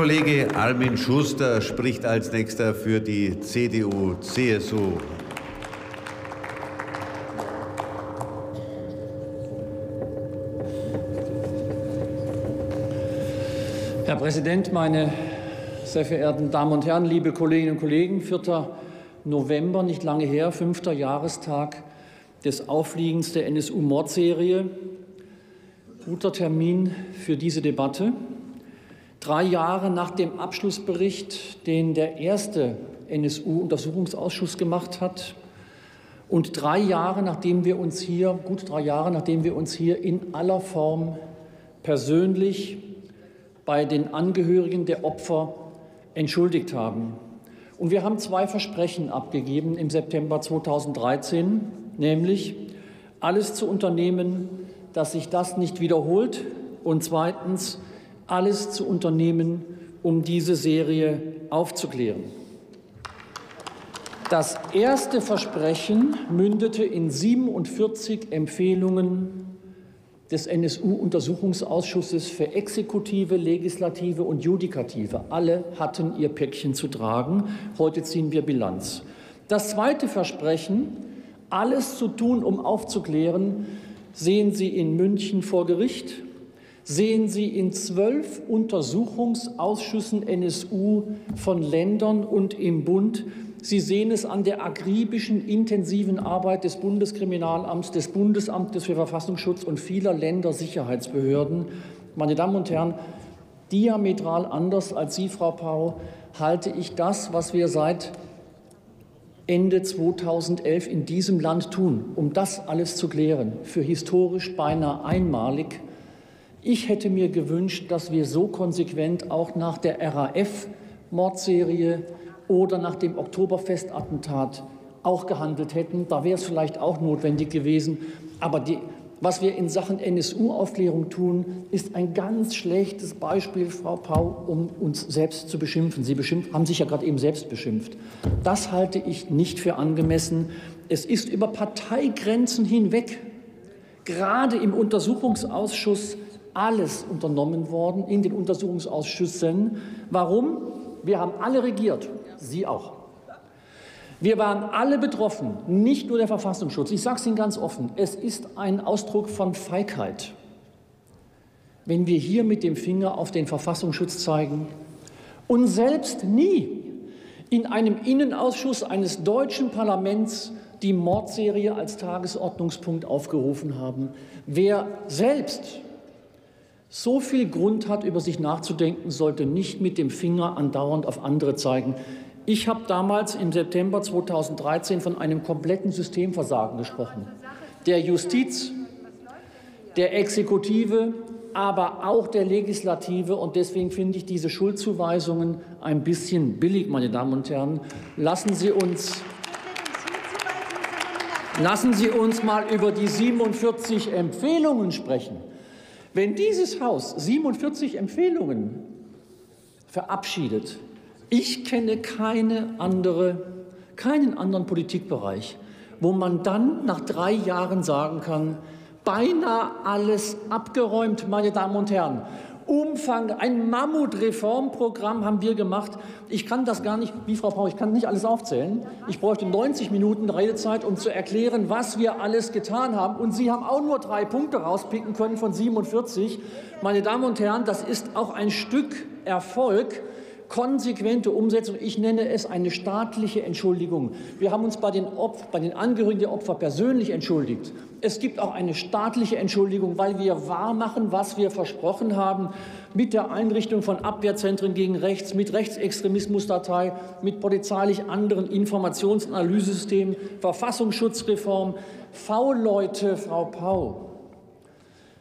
Kollege Armin Schuster spricht als nächster für die CDU-CSU. Herr Präsident, meine sehr verehrten Damen und Herren, liebe Kolleginnen und Kollegen! 4. November, nicht lange her, fünfter Jahrestag des Aufliegens der NSU-Mordserie. Guter Termin für diese Debatte. Drei Jahre nach dem Abschlussbericht, den der erste NSU-Untersuchungsausschuss gemacht hat, und drei Jahre, nachdem wir uns hier, gut drei Jahre, nachdem wir uns hier in aller Form persönlich bei den Angehörigen der Opfer entschuldigt haben. Und wir haben zwei Versprechen abgegeben im September 2013, nämlich alles zu unternehmen, dass sich das nicht wiederholt und zweitens alles zu unternehmen, um diese Serie aufzuklären. Das erste Versprechen mündete in 47 Empfehlungen des NSU-Untersuchungsausschusses für Exekutive, Legislative und Judikative. Alle hatten ihr Päckchen zu tragen. Heute ziehen wir Bilanz. Das zweite Versprechen, alles zu tun, um aufzuklären, sehen Sie in München vor Gericht, sehen Sie in zwölf Untersuchungsausschüssen NSU von Ländern und im Bund, Sie sehen es an der akribischen, intensiven Arbeit des Bundeskriminalamts, des Bundesamtes für Verfassungsschutz und vieler Ländersicherheitsbehörden. Meine Damen und Herren, diametral anders als Sie, Frau Pau, halte ich das, was wir seit Ende 2011 in diesem Land tun, um das alles zu klären, für historisch beinahe einmalig. Ich hätte mir gewünscht, dass wir so konsequent auch nach der RAF-Mordserie oder nach dem Oktoberfestattentat auch gehandelt hätten. Da wäre es vielleicht auch notwendig gewesen. Aber die, was wir in Sachen NSU-Aufklärung tun, ist ein ganz schlechtes Beispiel, Frau Pau, um uns selbst zu beschimpfen. Sie beschimpft, haben sich ja gerade eben selbst beschimpft. Das halte ich nicht für angemessen. Es ist über Parteigrenzen hinweg, gerade im Untersuchungsausschuss, alles unternommen worden, in den Untersuchungsausschüssen. Warum? Wir haben alle regiert. Sie auch. Wir waren alle betroffen, nicht nur der Verfassungsschutz. Ich sage es Ihnen ganz offen, es ist ein Ausdruck von Feigheit, wenn wir hier mit dem Finger auf den Verfassungsschutz zeigen und selbst nie in einem Innenausschuss eines deutschen Parlaments die Mordserie als Tagesordnungspunkt aufgerufen haben. Wer selbst so viel Grund hat, über sich nachzudenken, sollte nicht mit dem Finger andauernd auf andere zeigen. Ich habe damals im September 2013 von einem kompletten Systemversagen gesprochen. Der Justiz, der Exekutive, aber auch der Legislative. Und deswegen finde ich diese Schuldzuweisungen ein bisschen billig, meine Damen und Herren. Lassen Sie uns, lassen Sie uns mal über die 47 Empfehlungen sprechen. Wenn dieses Haus 47 Empfehlungen verabschiedet, ich kenne keine andere, keinen anderen Politikbereich, wo man dann nach drei Jahren sagen kann, beinahe alles abgeräumt, meine Damen und Herren. Umfang, ein Mammutreformprogramm haben wir gemacht. Ich kann das gar nicht, wie Frau Frau, ich kann nicht alles aufzählen. Ich bräuchte 90 Minuten Redezeit, um zu erklären, was wir alles getan haben. Und Sie haben auch nur drei Punkte rauspicken können von 47. Meine Damen und Herren, das ist auch ein Stück Erfolg konsequente Umsetzung. Ich nenne es eine staatliche Entschuldigung. Wir haben uns bei den, Opf bei den Angehörigen der Opfer persönlich entschuldigt. Es gibt auch eine staatliche Entschuldigung, weil wir wahrmachen, was wir versprochen haben mit der Einrichtung von Abwehrzentren gegen Rechts, mit Rechtsextremismusdatei, mit polizeilich anderen Informations- und Analysesystemen, Verfassungsschutzreform. V-Leute, Frau Pau,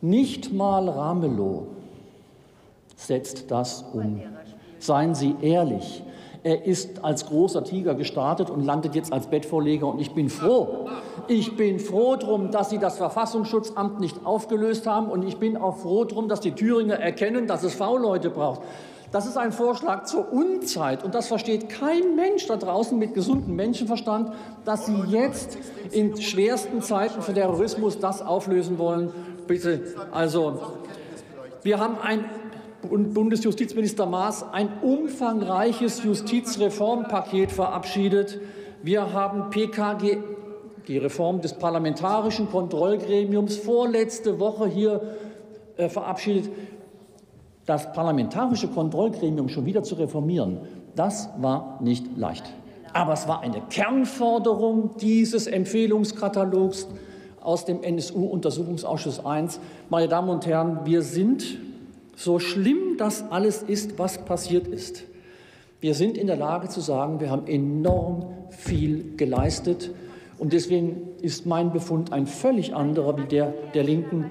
nicht mal Ramelow setzt das um. Seien Sie ehrlich. Er ist als großer Tiger gestartet und landet jetzt als Bettvorleger. Und ich bin froh. Ich bin froh drum, dass Sie das Verfassungsschutzamt nicht aufgelöst haben. Und ich bin auch froh drum, dass die Thüringer erkennen, dass es V-Leute braucht. Das ist ein Vorschlag zur Unzeit. Und das versteht kein Mensch da draußen mit gesundem Menschenverstand, dass Sie jetzt in schwersten Zeiten für Terrorismus das auflösen wollen. Bitte, also, wir haben ein Bundesjustizminister Maas ein umfangreiches Justizreformpaket verabschiedet. Wir haben PKG, die Reform des Parlamentarischen Kontrollgremiums, vorletzte Woche hier äh, verabschiedet. Das Parlamentarische Kontrollgremium schon wieder zu reformieren, das war nicht leicht. Aber es war eine Kernforderung dieses Empfehlungskatalogs aus dem NSU-Untersuchungsausschuss I. Meine Damen und Herren, wir sind, so schlimm das alles ist, was passiert ist, wir sind in der Lage zu sagen, wir haben enorm viel geleistet. Und deswegen ist mein Befund ein völlig anderer wie der der Linken.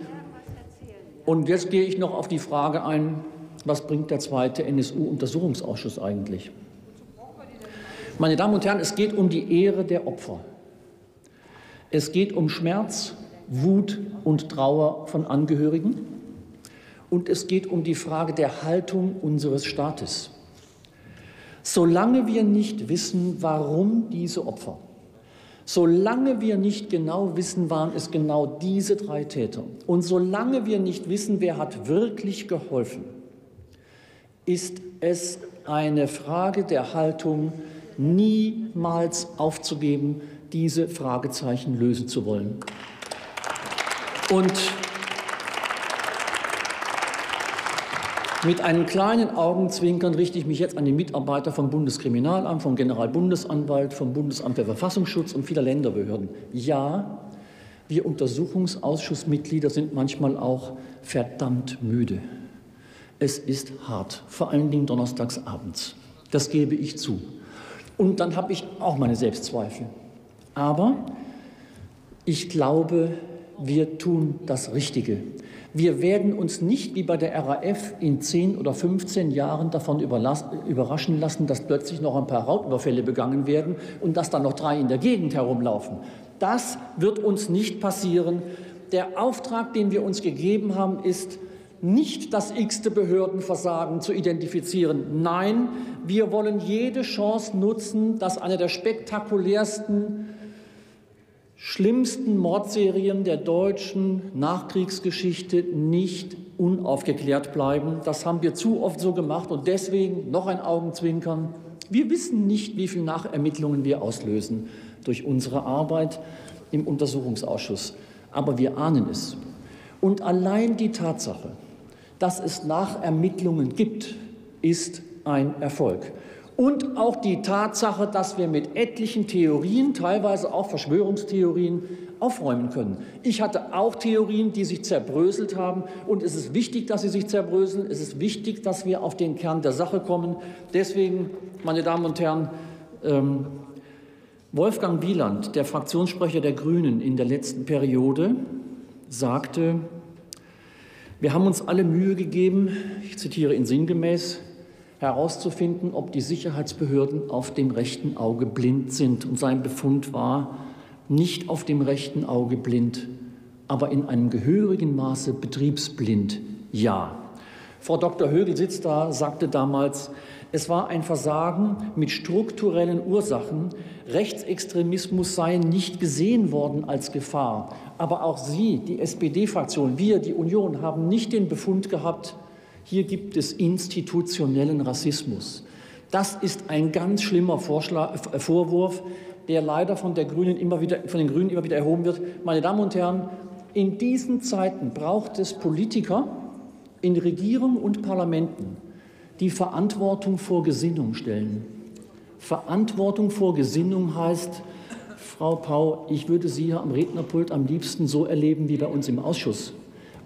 Und jetzt gehe ich noch auf die Frage ein, was bringt der zweite NSU-Untersuchungsausschuss eigentlich? Meine Damen und Herren, es geht um die Ehre der Opfer. Es geht um Schmerz, Wut und Trauer von Angehörigen. Und es geht um die Frage der Haltung unseres Staates. Solange wir nicht wissen, warum diese Opfer, solange wir nicht genau wissen, waren es genau diese drei Täter und solange wir nicht wissen, wer hat wirklich geholfen, ist es eine Frage der Haltung, niemals aufzugeben, diese Fragezeichen lösen zu wollen. Und mit einem kleinen Augenzwinkern richte ich mich jetzt an die Mitarbeiter vom Bundeskriminalamt, vom Generalbundesanwalt, vom Bundesamt für Verfassungsschutz und vieler Länderbehörden. Ja, wir Untersuchungsausschussmitglieder sind manchmal auch verdammt müde. Es ist hart, vor allen Dingen donnerstags abends. Das gebe ich zu. Und dann habe ich auch meine Selbstzweifel. Aber ich glaube, wir tun das Richtige. Wir werden uns nicht wie bei der RAF in 10 oder 15 Jahren davon überraschen lassen, dass plötzlich noch ein paar Raubüberfälle begangen werden und dass dann noch drei in der Gegend herumlaufen. Das wird uns nicht passieren. Der Auftrag, den wir uns gegeben haben, ist, nicht das x-te Behördenversagen zu identifizieren. Nein, wir wollen jede Chance nutzen, dass eine der spektakulärsten schlimmsten Mordserien der deutschen Nachkriegsgeschichte nicht unaufgeklärt bleiben. Das haben wir zu oft so gemacht und deswegen noch ein Augenzwinkern. Wir wissen nicht, wie viele Nachermittlungen wir auslösen durch unsere Arbeit im Untersuchungsausschuss, aber wir ahnen es. Und allein die Tatsache, dass es Nachermittlungen gibt, ist ein Erfolg. Und auch die Tatsache, dass wir mit etlichen Theorien, teilweise auch Verschwörungstheorien, aufräumen können. Ich hatte auch Theorien, die sich zerbröselt haben. Und es ist wichtig, dass sie sich zerbröseln. Es ist wichtig, dass wir auf den Kern der Sache kommen. Deswegen, meine Damen und Herren, ähm, Wolfgang Wieland, der Fraktionssprecher der Grünen in der letzten Periode, sagte, wir haben uns alle Mühe gegeben, ich zitiere ihn sinngemäß, herauszufinden, ob die Sicherheitsbehörden auf dem rechten Auge blind sind. Und sein Befund war, nicht auf dem rechten Auge blind, aber in einem gehörigen Maße betriebsblind, ja. Frau Dr. Högel sitzt da, sagte damals, es war ein Versagen mit strukturellen Ursachen. Rechtsextremismus sei nicht gesehen worden als Gefahr. Aber auch Sie, die SPD-Fraktion, wir, die Union, haben nicht den Befund gehabt, hier gibt es institutionellen Rassismus. Das ist ein ganz schlimmer Vorschlag, äh, Vorwurf, der leider von, der Grünen immer wieder, von den Grünen immer wieder erhoben wird. Meine Damen und Herren, in diesen Zeiten braucht es Politiker in Regierung und Parlamenten, die Verantwortung vor Gesinnung stellen. Verantwortung vor Gesinnung heißt, Frau Pau, ich würde Sie hier am Rednerpult am liebsten so erleben wie bei uns im Ausschuss.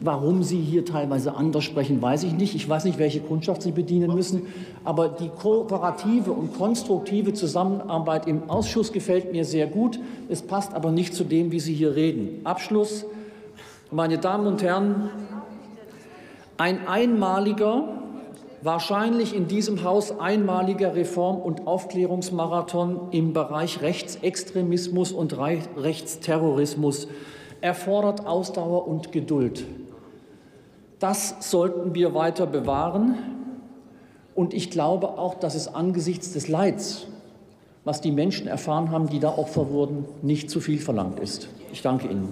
Warum Sie hier teilweise anders sprechen, weiß ich nicht. Ich weiß nicht, welche Kundschaft Sie bedienen müssen. Aber die kooperative und konstruktive Zusammenarbeit im Ausschuss gefällt mir sehr gut. Es passt aber nicht zu dem, wie Sie hier reden. Abschluss. Meine Damen und Herren, ein einmaliger, wahrscheinlich in diesem Haus einmaliger Reform- und Aufklärungsmarathon im Bereich Rechtsextremismus und Rechtsterrorismus erfordert Ausdauer und Geduld. Das sollten wir weiter bewahren. Und ich glaube auch, dass es angesichts des Leids, was die Menschen erfahren haben, die da Opfer wurden, nicht zu viel verlangt ist. Ich danke Ihnen.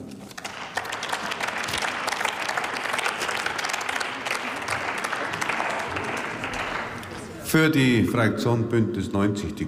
Für die Fraktion Bündnis 90 die